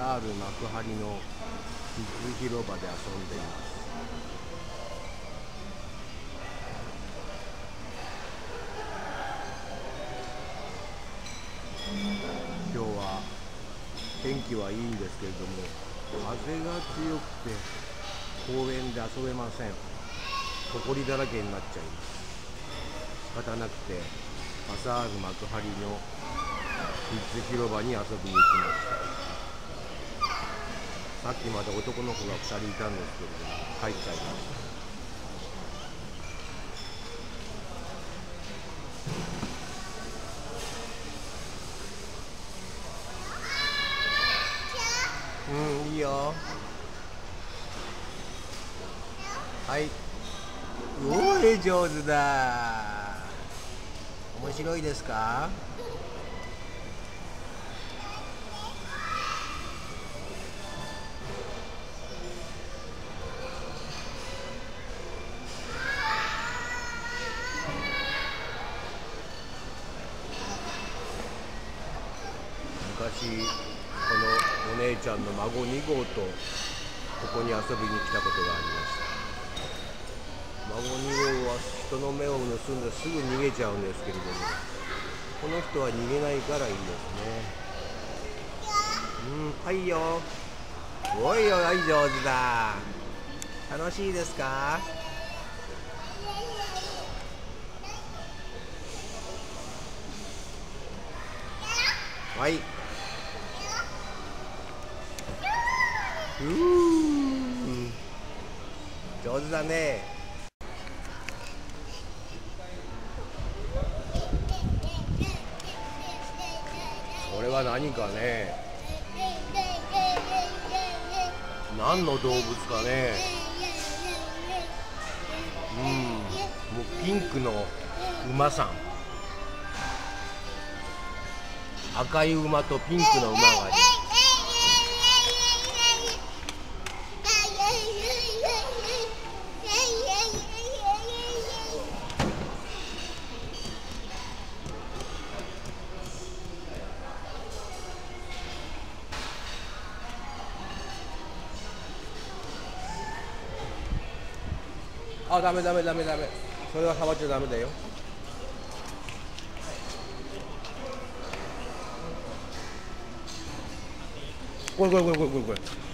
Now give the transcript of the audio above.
サール幕張のキッズ広場で遊んでいます。今日は天気はいいんですけれども風が強くて公園で遊べません。埃だらけになっちゃいます。仕方なくてバサール幕張のキッズ広場に遊びに行きました。さっきまで男の子が2人いたんですけれども帰っちゃいましたうんいいよ。はい。おい上手だ。面白いですか？昔このお姉ちゃんの孫2号とここに遊びに来たことがありました。孫2号は人の目を盗んですぐ逃げちゃうんですけれども。この人は逃げないからいいですね。うんはいよ。おいよ。はい上手だ楽しいですか？はい。うー上手だね。これは何かね。何の動物かね。うん、もうピンクの馬さん。赤い馬とピンクの馬がいる。あ、ダメダメダメダメ。それは触っちゃダメだよ。これこれこれこれこれこれ。